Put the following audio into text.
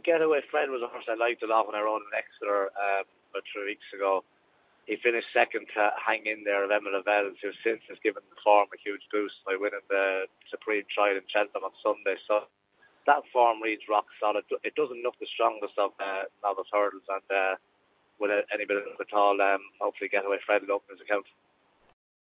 Getaway Fred was a horse I liked a lot when I rode in Exeter um, about three weeks ago. He finished second to hang in there of Emma Lavelle, who since has given the form a huge boost by winning the Supreme Trial in Cheltenham on Sunday. So that form reads rock solid. It doesn't look the strongest of uh, novice hurdles, and uh, with any bit of at all, um, hopefully Getaway Fred will open his account.